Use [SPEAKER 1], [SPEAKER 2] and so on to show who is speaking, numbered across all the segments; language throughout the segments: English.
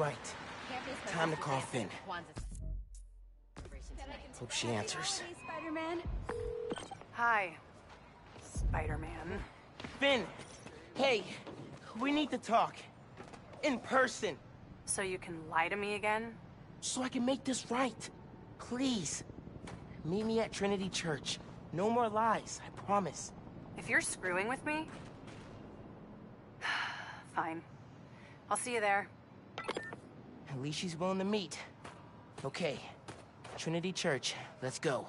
[SPEAKER 1] All right. Time to call Phin. Hope she answers.
[SPEAKER 2] Spider-Man.
[SPEAKER 3] Hi, Spider-Man.
[SPEAKER 1] Phin! Hey, we need to talk. In person.
[SPEAKER 3] So you can lie to me again?
[SPEAKER 1] So I can make this right. Please. Meet me at Trinity Church. No more lies, I promise.
[SPEAKER 3] If you're screwing with me... Fine. I'll see you there.
[SPEAKER 1] At least she's willing to meet. Okay. Trinity Church, let's go.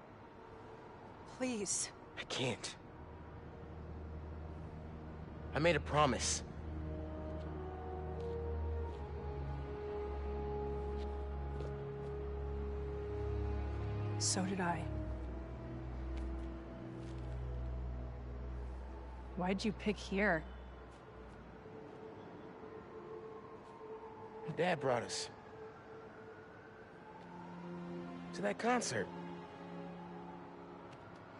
[SPEAKER 4] Please.
[SPEAKER 1] I can't. I made a promise.
[SPEAKER 4] So did I. Why'd you pick here?
[SPEAKER 1] Dad brought us. To that concert.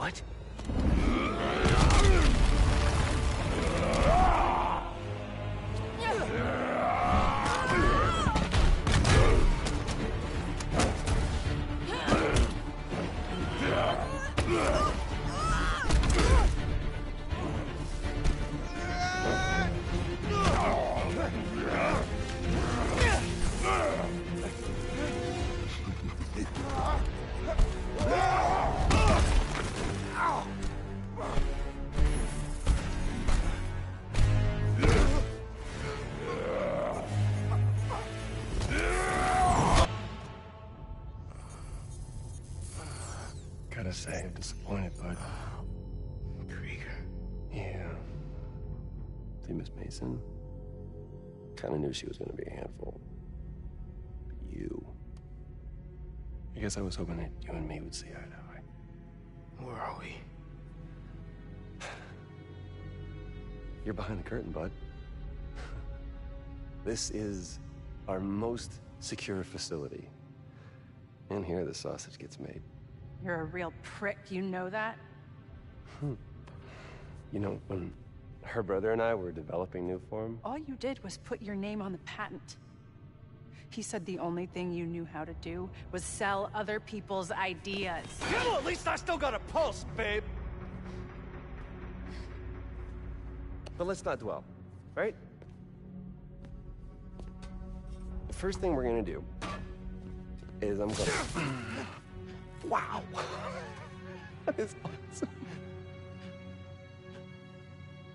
[SPEAKER 1] What?
[SPEAKER 5] Knew she was gonna be a handful. But you. I guess I was hoping that you and me would see eye to eye.
[SPEAKER 1] Where are we?
[SPEAKER 5] You're behind the curtain, bud. this is our most secure facility. And here the sausage gets made.
[SPEAKER 4] You're a real prick, you know that?
[SPEAKER 5] You know, when her brother and I were developing new form,
[SPEAKER 4] All you did was put your name on the patent. He said the only thing you knew how to do was sell other people's ideas.
[SPEAKER 6] Well, at least I still got a pulse, babe.
[SPEAKER 5] But let's not dwell, right? The first thing we're gonna do is I'm gonna. wow! that is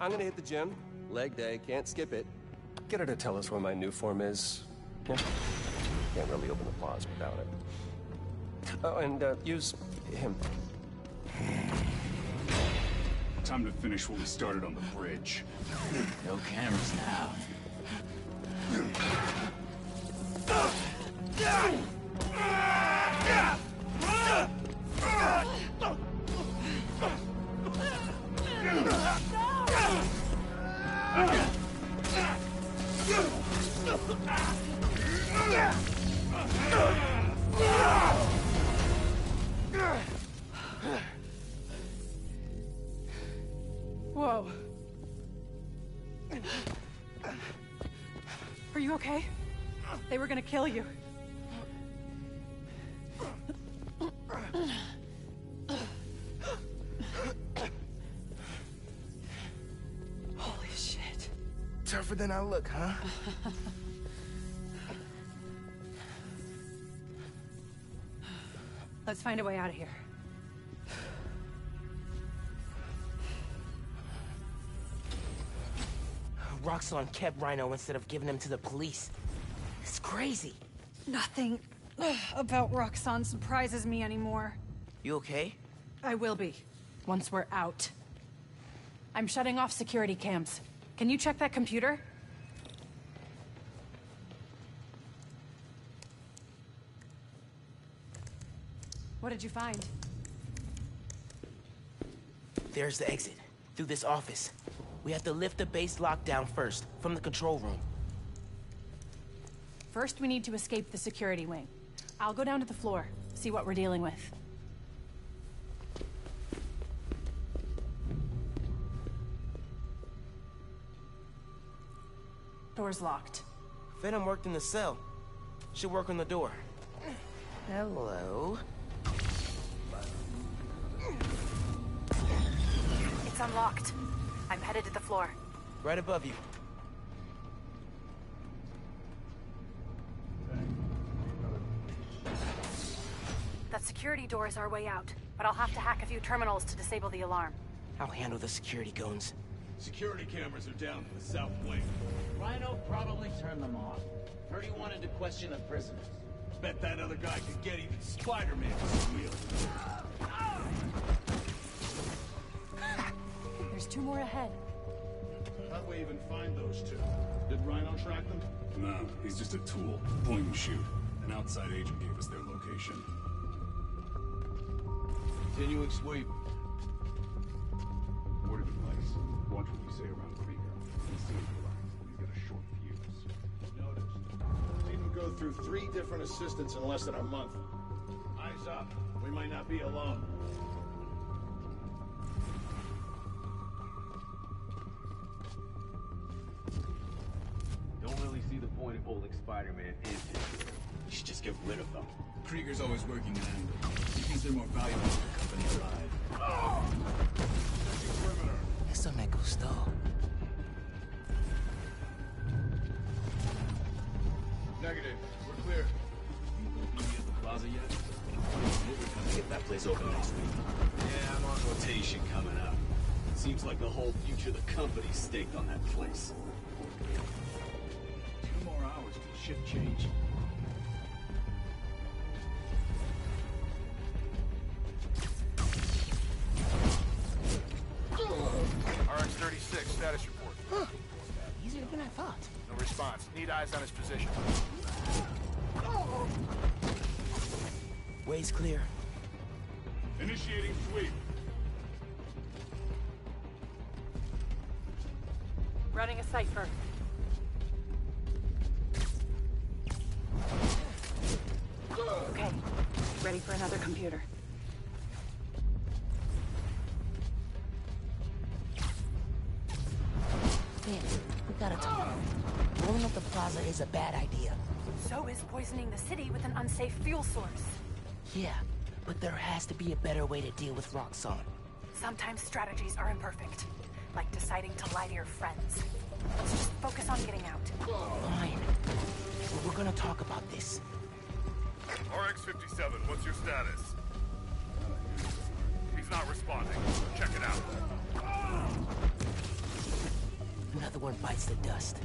[SPEAKER 5] I'm gonna hit the gym. Leg day, can't skip it. Get her to tell us where my Nuform is. Yeah. Can't really open the plaza without it. Oh, and uh, use him.
[SPEAKER 7] Time to finish what we started on the bridge.
[SPEAKER 8] No cameras now.
[SPEAKER 4] Whoa. kill you. Holy shit.
[SPEAKER 1] Tougher than I look, huh?
[SPEAKER 4] Let's find a way out of here.
[SPEAKER 1] Roxxon kept Rhino instead of giving him to the police. It's crazy.
[SPEAKER 4] Nothing ugh, about Roxxon surprises me anymore.
[SPEAKER 1] You okay?
[SPEAKER 4] I will be, once we're out. I'm shutting off security cams. Can you check that computer? What did you find?
[SPEAKER 1] There's the exit. Through this office. We have to lift the base lockdown first, from the control room.
[SPEAKER 4] First, we need to escape the security wing. I'll go down to the floor, see what we're dealing with. Door's locked.
[SPEAKER 1] Venom worked in the cell. Should work on the door. Hello?
[SPEAKER 9] It's unlocked. I'm headed to the floor.
[SPEAKER 1] Right above you.
[SPEAKER 9] Security door is our way out, but I'll have to hack a few terminals to disable the alarm.
[SPEAKER 1] I'll handle the security goons.
[SPEAKER 7] Security cameras are down in the south wing.
[SPEAKER 8] Rhino probably turned them off. Heard he wanted to question the prisoners.
[SPEAKER 7] Bet that other guy could get even Spider-Man to squeal.
[SPEAKER 4] There's two more ahead.
[SPEAKER 7] How'd we even find those two? Did Rhino track them? No, he's just a tool. Point and shoot. An outside agent gave us their location.
[SPEAKER 6] Continuing sweep.
[SPEAKER 7] Word of advice. Watch what you say around Krieger. He's seen He's got a short fuse.
[SPEAKER 6] Noticed. Seen him go through three different assistants in less than a month. Eyes up. We might not be alone.
[SPEAKER 10] Don't really see the point of holding Spider-Man in
[SPEAKER 11] get rid of them.
[SPEAKER 7] Krieger's always working an angle. He thinks they're more valuable to the company alive. Ah!
[SPEAKER 1] Eso me gustó.
[SPEAKER 7] Negative. We're clear.
[SPEAKER 11] You at the plaza yet? We're gonna get that place open next week. Yeah, I'm on rotation coming up. Seems like the whole future of the company's staked on that place.
[SPEAKER 7] Two more hours till shift change.
[SPEAKER 1] Clear.
[SPEAKER 7] Initiating sweep.
[SPEAKER 4] Running a cipher. Okay. Ready for another computer.
[SPEAKER 1] Man, we gotta talk. Blowing up the plaza is a bad idea.
[SPEAKER 4] So is poisoning the city with an unsafe fuel source.
[SPEAKER 1] Yeah, but there has to be a better way to deal with Roxxon.
[SPEAKER 4] Sometimes strategies are imperfect, like deciding to lie to your friends. Let's just focus on getting out.
[SPEAKER 1] Fine. But we're gonna talk about this.
[SPEAKER 12] RX-57, what's your status? He's not responding. Check it out.
[SPEAKER 1] Another one bites the dust.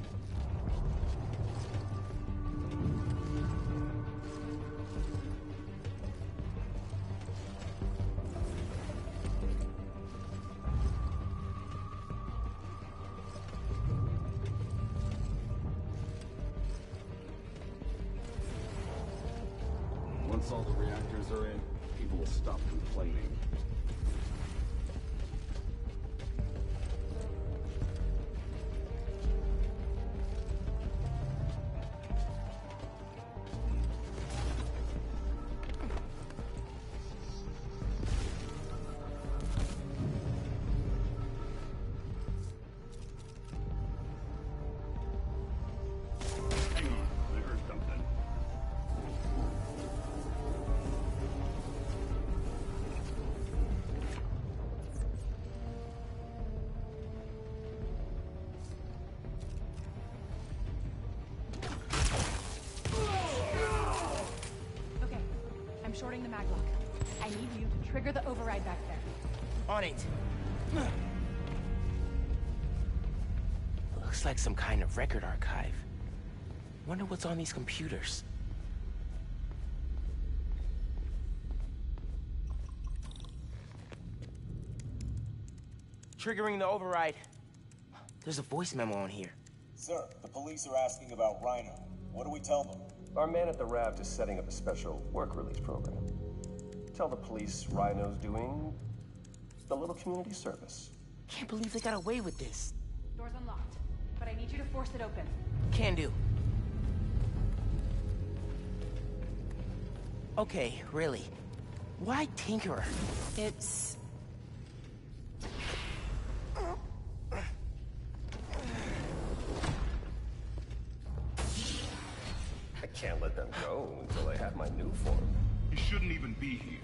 [SPEAKER 13] Shorting the maglock. I need you to trigger the override back there.
[SPEAKER 1] On it. Looks like some kind of record archive. Wonder what's on these computers. Triggering the override. There's a voice memo on here.
[SPEAKER 14] Sir, the police are asking about Rhino. What do we tell them?
[SPEAKER 5] Our man at the raft is setting up a special work release program. Tell the police Rhino's doing a little community service.
[SPEAKER 1] Can't believe they got away with this.
[SPEAKER 13] Door's unlocked, but I need you to force it open.
[SPEAKER 1] Can do. Okay, really. Why Tinkerer?
[SPEAKER 15] It's...
[SPEAKER 5] my new form.
[SPEAKER 12] He shouldn't even be here.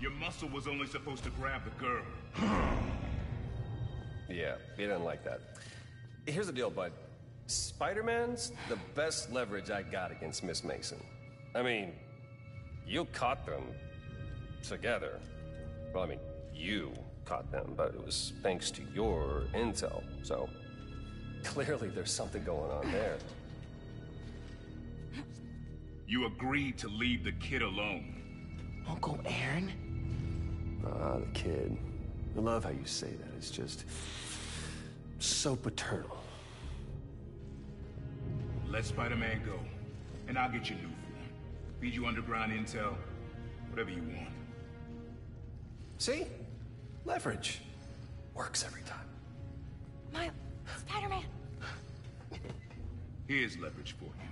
[SPEAKER 12] Your muscle was only supposed to grab the girl.
[SPEAKER 5] Yeah, he didn't like that. Here's the deal, bud. Spider-Man's the best leverage I got against Miss Mason. I mean, you caught them together. Well, I mean, you caught them, but it was thanks to your intel. So, clearly there's something going on there.
[SPEAKER 12] You agreed to leave the kid alone.
[SPEAKER 1] Uncle Aaron?
[SPEAKER 5] Ah, the kid. I love how you say that. It's just so paternal.
[SPEAKER 12] Let Spider-Man go, and I'll get you Nuform. Feed you underground intel, whatever you want.
[SPEAKER 5] See? Leverage. Works every time.
[SPEAKER 13] Miles, Spider-Man.
[SPEAKER 12] Here's leverage for you.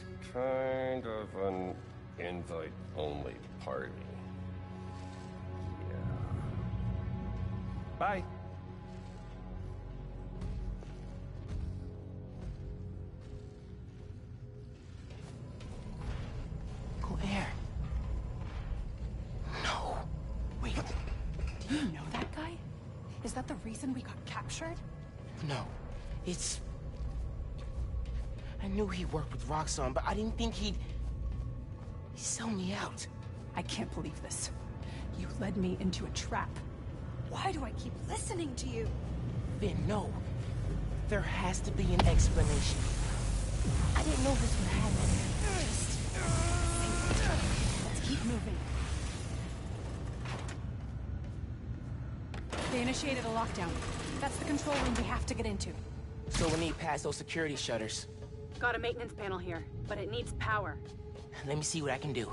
[SPEAKER 5] kind of an invite-only party. Yeah. Bye.
[SPEAKER 1] I knew he worked with Roxxon, but I didn't think he'd... He'd sell me out.
[SPEAKER 4] I can't believe this. You led me into a trap. Why do I keep listening to you?
[SPEAKER 1] Phin, no. There has to be an explanation. I didn't know this would happen.
[SPEAKER 4] Let's keep moving. They initiated a lockdown. That's the control room we have to get into.
[SPEAKER 1] So we need past those security shutters.
[SPEAKER 15] Got a maintenance panel here, but it needs power.
[SPEAKER 1] Let me see what I can do.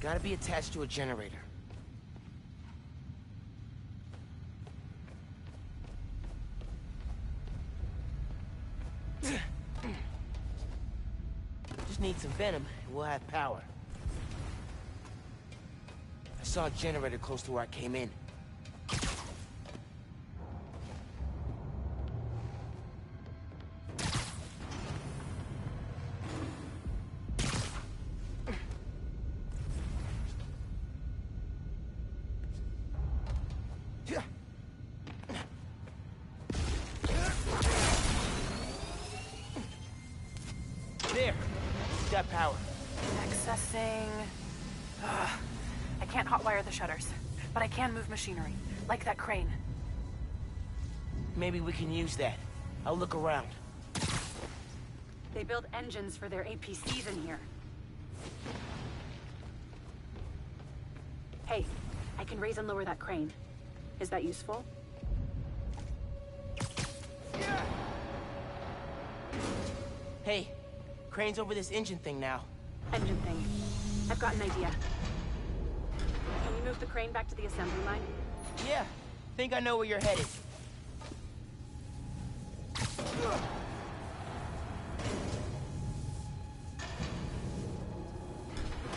[SPEAKER 1] Gotta be attached to a generator. Some venom, and we'll have power. I saw a generator close to where I came in.
[SPEAKER 4] Machinery, like that crane.
[SPEAKER 1] Maybe we can use that. I'll look around.
[SPEAKER 15] They build engines for their APCs in here. Hey, I can raise and lower that crane. Is that useful? Yeah.
[SPEAKER 1] Hey, crane's over this engine thing now.
[SPEAKER 15] Engine thing. I've got an idea. Move the crane back to the assembly line?
[SPEAKER 1] Yeah, think I know where you're headed.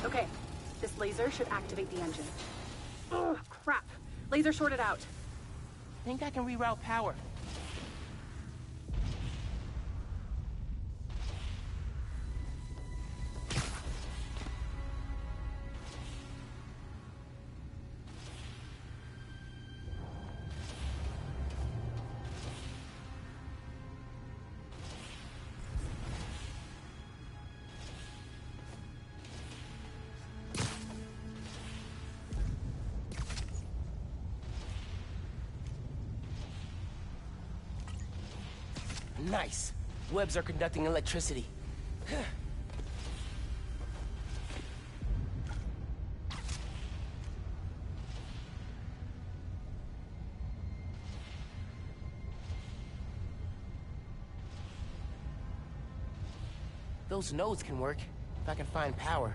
[SPEAKER 15] Okay, this laser should activate the engine. Oh, crap. Laser shorted out.
[SPEAKER 1] Think I can reroute power. Webs are conducting electricity. Those nodes can work, if I can find power.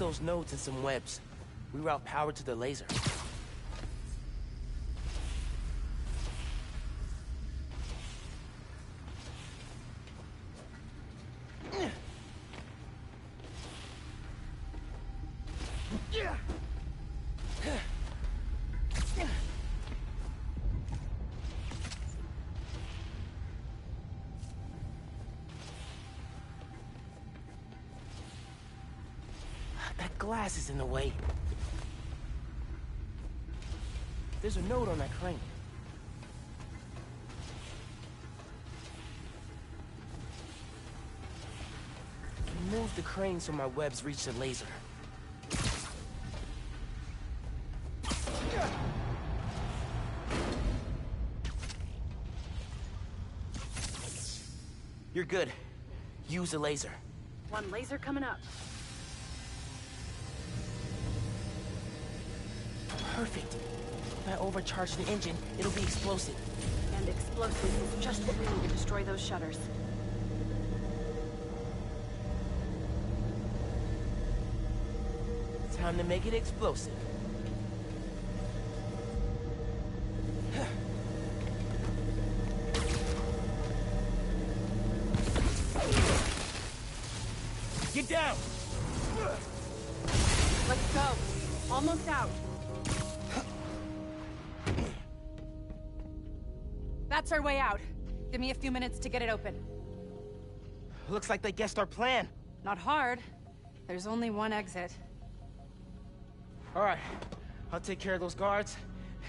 [SPEAKER 1] Those nodes and some webs. Reroute power to the laser. Glass is in the way. There's a note on that crane. Move the crane so my webs reach the laser. You're good. Use the laser.
[SPEAKER 4] One laser coming up.
[SPEAKER 1] Perfect. If I overcharge the engine, it'll be explosive.
[SPEAKER 4] And explosive is just what we need to destroy those shutters.
[SPEAKER 1] Time to make it explosive.
[SPEAKER 15] Way out. Give me a few minutes to get it open.
[SPEAKER 1] Looks like they guessed our plan.
[SPEAKER 15] Not hard. There's only one exit.
[SPEAKER 1] All right, I'll take care of those guards.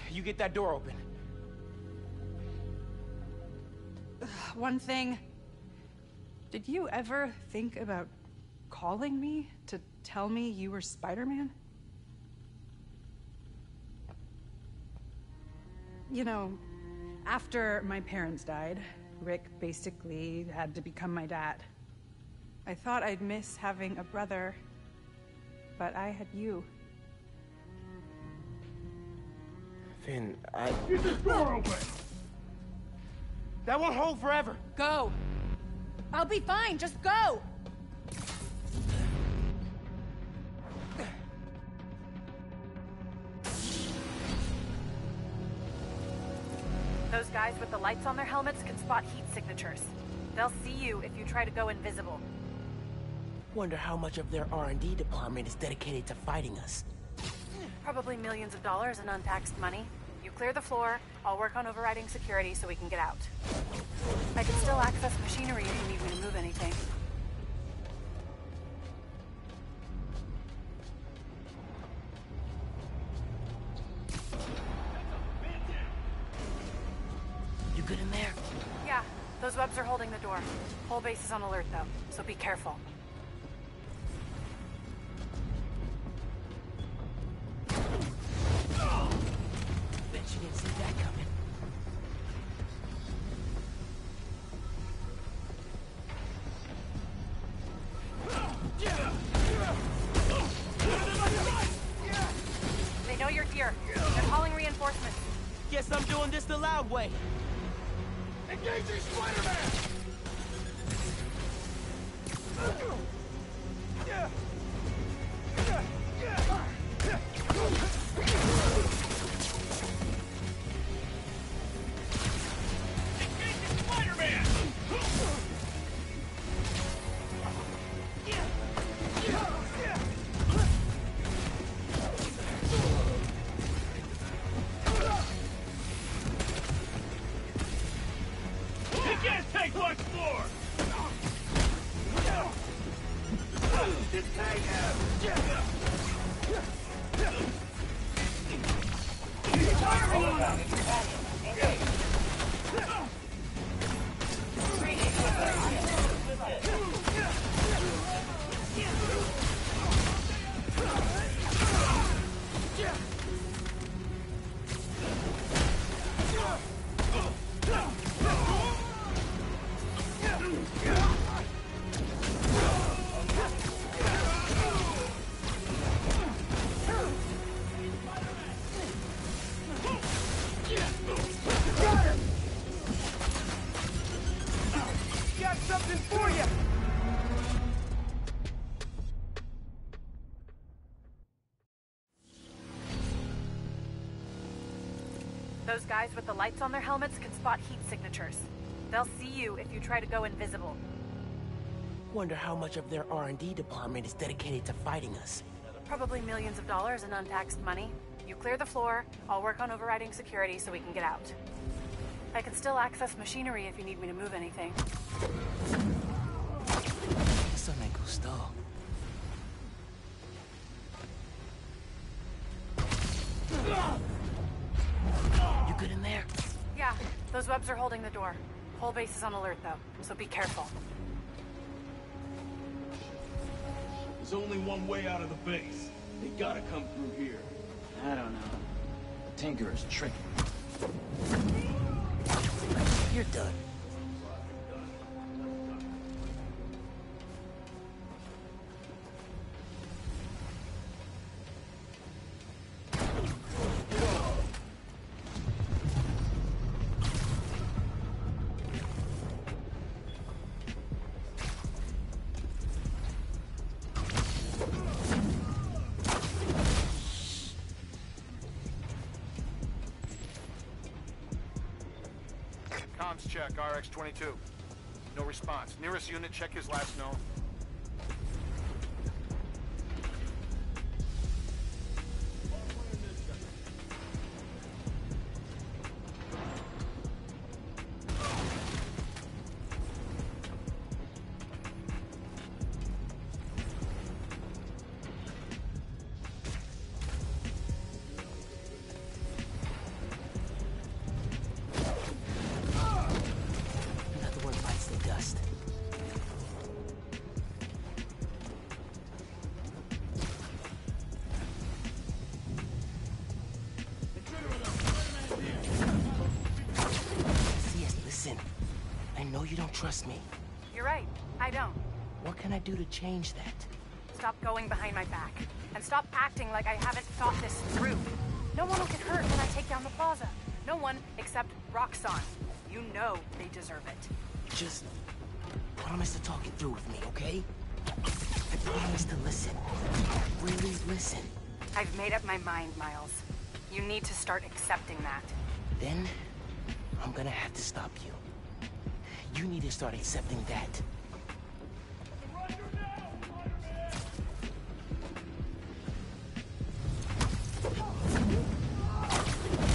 [SPEAKER 1] You get that door open.
[SPEAKER 15] One thing. Did you ever think about calling me to tell me you were Spider-Man? You know, after my parents died, Rick basically had to become my dad. I thought I'd miss having a brother, but I had you.
[SPEAKER 1] Phin, I...
[SPEAKER 12] Get this door open!
[SPEAKER 1] That won't hold forever!
[SPEAKER 15] Go! I'll be fine, just go!
[SPEAKER 4] Guys with the lights on their helmets can spot heat signatures. They'll see you if you try to go invisible.
[SPEAKER 1] Wonder how much of their R&D department is dedicated to fighting us.
[SPEAKER 4] Probably millions of dollars in untaxed money. You clear the floor, I'll work on overriding security so we can get out. I can still access machinery if you need me to move anything. On alert though, so be careful. Those guys with the lights on their helmets can spot heat signatures. They'll see you if you try to go invisible.
[SPEAKER 1] Wonder how much of their R&D department is dedicated to fighting us.
[SPEAKER 4] Probably millions of dollars in untaxed money. You clear the floor, I'll work on overriding security so we can get out. I can still access machinery if you need me to move anything.
[SPEAKER 1] Eso me gustó.
[SPEAKER 4] Those webs are holding the door. Whole base is on alert though, so be careful.
[SPEAKER 11] There's only one way out of the base. They gotta come through here.
[SPEAKER 16] I don't know. Tinker is tricky.
[SPEAKER 1] You're done.
[SPEAKER 17] Check, RX-22. No response. Nearest unit, check his last known.
[SPEAKER 1] Don't trust me.
[SPEAKER 4] You're right. I don't.
[SPEAKER 1] What can I do to change that?
[SPEAKER 4] Stop going behind my back. And stop acting like I haven't thought this through. No one will get hurt when I take down the plaza. No one except Roxxon. You know they deserve it.
[SPEAKER 1] Just promise to talk it through with me, okay? I promise to listen. Really listen.
[SPEAKER 4] I've made up my mind, Miles. You need to start accepting that.
[SPEAKER 1] Then, I'm gonna have to stop you. You need to start accepting that.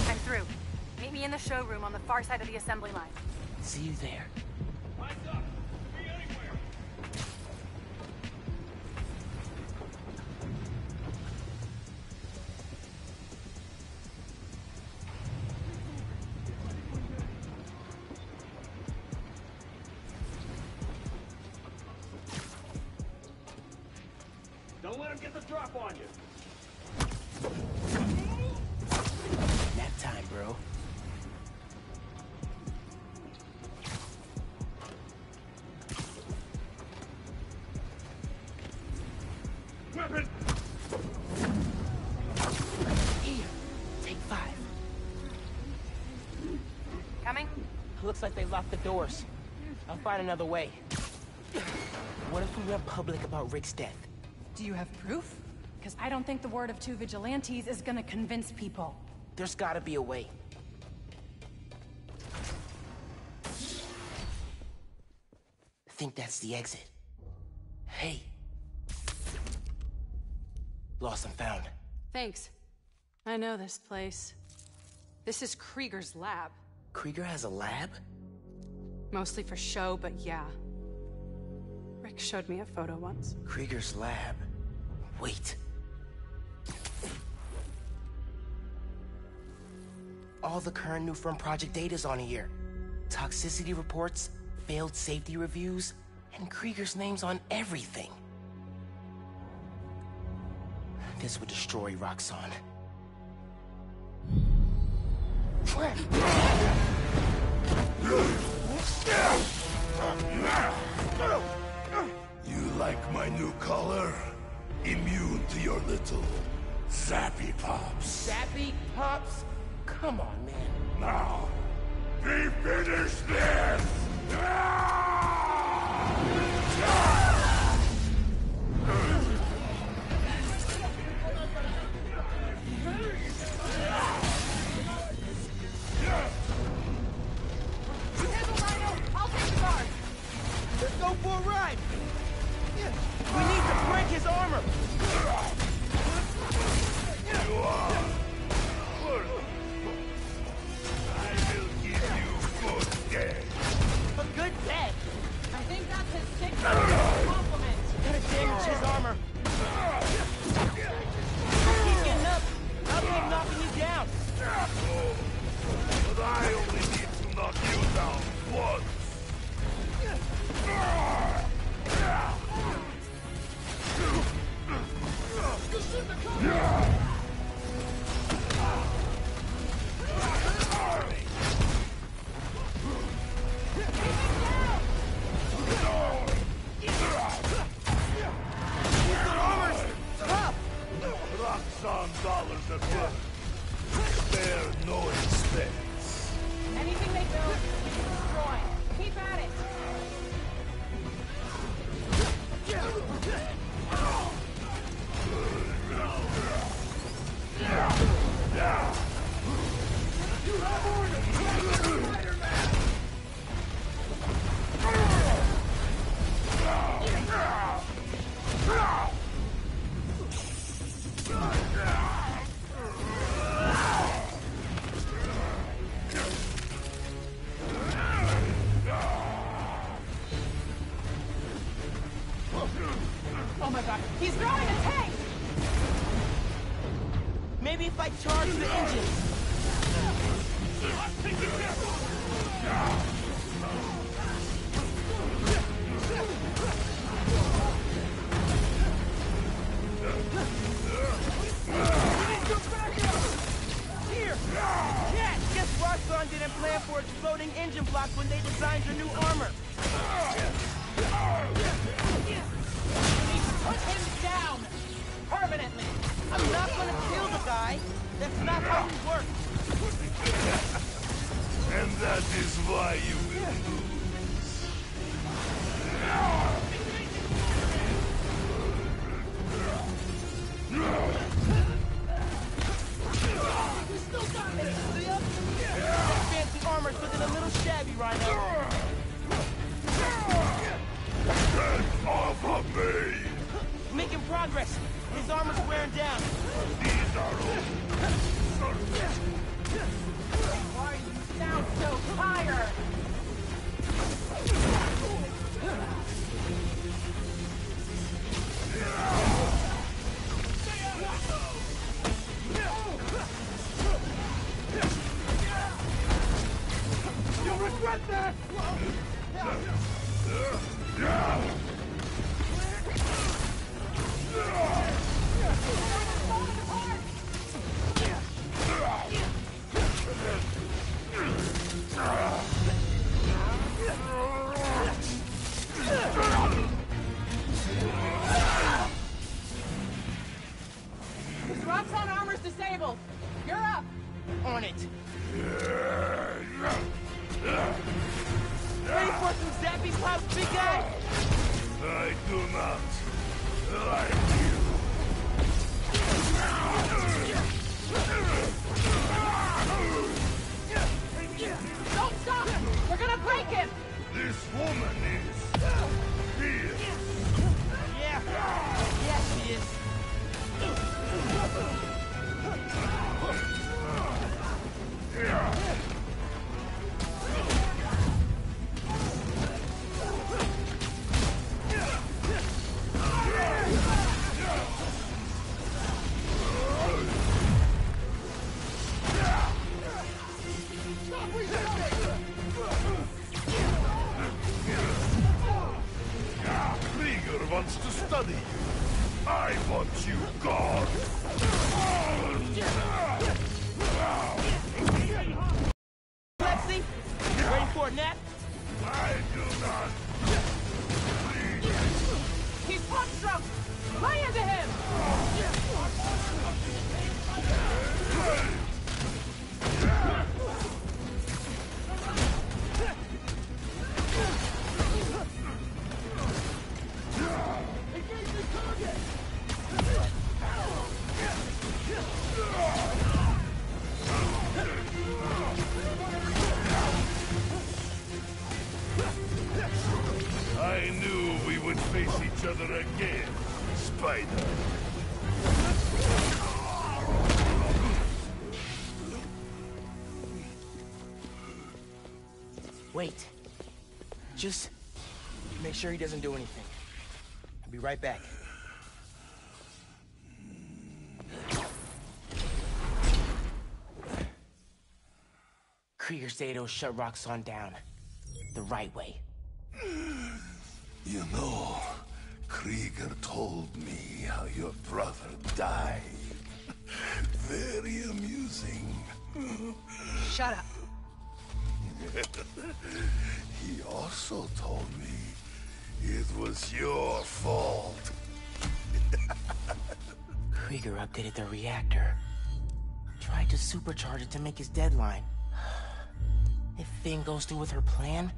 [SPEAKER 4] I'm through. Meet me in the showroom on the far side of the assembly line.
[SPEAKER 1] See you there. Looks like they locked the doors. I'll find another way. What if we went public about Rick's death?
[SPEAKER 15] Do you have proof? Because I don't think the word of two vigilantes is gonna convince people.
[SPEAKER 1] There's gotta be a way. I think that's the exit. Hey. Lost and found.
[SPEAKER 4] Thanks. I know this place. This is Krieger's lab.
[SPEAKER 1] Krieger has a lab?
[SPEAKER 4] Mostly for show, but yeah. Rick showed me a photo once.
[SPEAKER 1] Krieger's lab. Wait. All the current Nuform project data's on here. Toxicity reports, failed safety reviews, and Krieger's name's on everything. This would destroy Roxxon.
[SPEAKER 18] You like my new color? Immune to your little zappy pops.
[SPEAKER 1] Zappy Pops? Come on, man.
[SPEAKER 18] Now, we finish this!
[SPEAKER 1] Let's armor! Ready for a nap?
[SPEAKER 18] I do not.
[SPEAKER 13] He's punch drunk! Lay into him!
[SPEAKER 18] Face each other again, Spider.
[SPEAKER 1] Wait. Just make sure he doesn't do anything. I'll be right back. Krieger Zato shut Roxxon down. The right way.
[SPEAKER 18] You know, Krieger told me how your brother died. Very amusing.
[SPEAKER 13] Shut up.
[SPEAKER 18] he also told me it was your fault.
[SPEAKER 1] Krieger updated the reactor. Tried to supercharge it to make his deadline. If Phin goes through with her plan...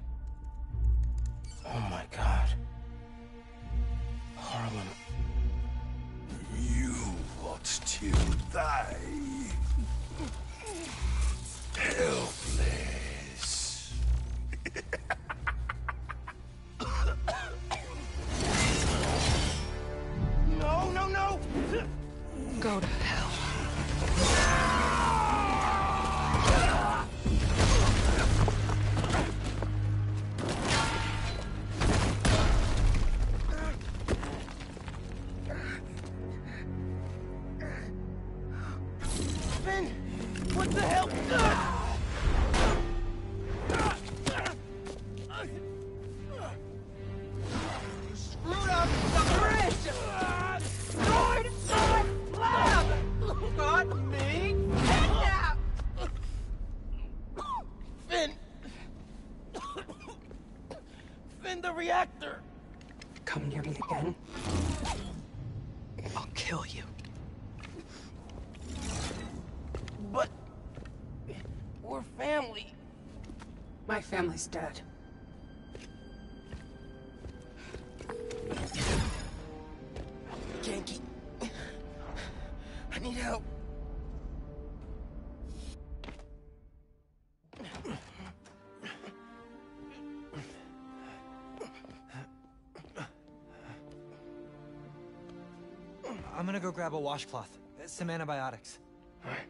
[SPEAKER 1] But... We're family.
[SPEAKER 15] My family's dead.
[SPEAKER 1] Ganke. I need help.
[SPEAKER 19] I'm gonna go grab a washcloth. Uh, some antibiotics.
[SPEAKER 20] Miles?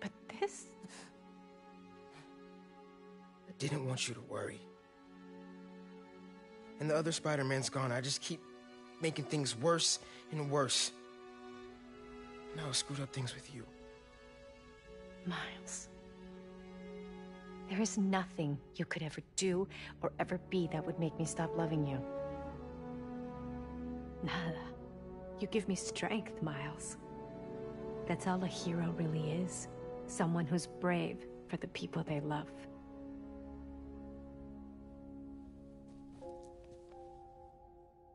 [SPEAKER 20] But this?
[SPEAKER 1] I didn't want you to worry. And the other Spider-Man's gone. I just keep making things worse and worse. Now I screwed up things with you.
[SPEAKER 20] Miles. There is nothing you could ever do or ever be that would make me stop loving you. Nada. You give me strength, Miles. That's all a hero really is. Someone who's brave for the people they love.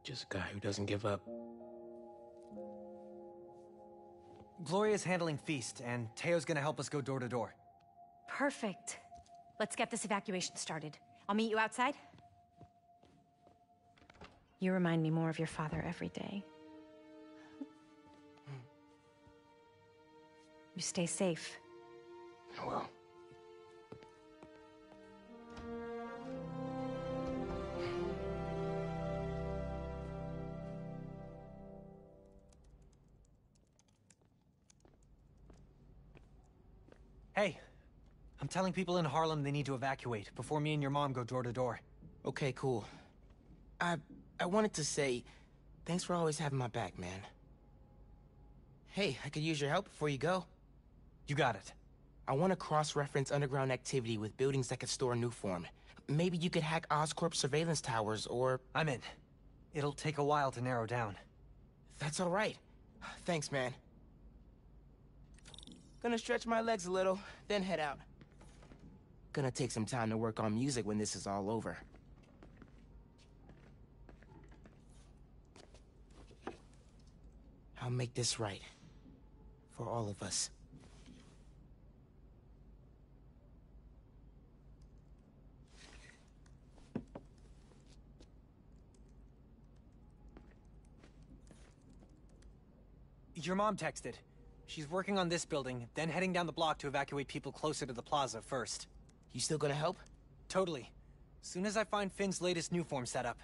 [SPEAKER 1] Just a guy who doesn't give up.
[SPEAKER 19] Gloria's handling Feast, and Teo's gonna help us go door to door.
[SPEAKER 20] Perfect. Let's get this evacuation started. I'll meet you outside. You remind me more of your father every day. You stay safe.
[SPEAKER 1] Oh, I will.
[SPEAKER 19] Hey, I'm telling people in Harlem they need to evacuate before me and your mom go door to door.
[SPEAKER 1] Okay, cool. I I wanted to say, thanks for always having my back, man. Hey, I could use your help before you go.
[SPEAKER 19] You got it.
[SPEAKER 1] I want to cross-reference underground activity with buildings that could store Nuform. Maybe you could hack Oscorp surveillance towers, or...
[SPEAKER 19] I'm in. It'll take a while to narrow down.
[SPEAKER 1] That's all right. Thanks, man. Gonna stretch my legs a little, then head out. Gonna take some time to work on music when this is all over. I'll make this right. For all of us.
[SPEAKER 19] Your mom texted. She's working on this building, then heading down the block to evacuate people closer to the plaza first.
[SPEAKER 1] You still gonna help?
[SPEAKER 19] Totally. Soon as I find Phin's latest Nuform setup.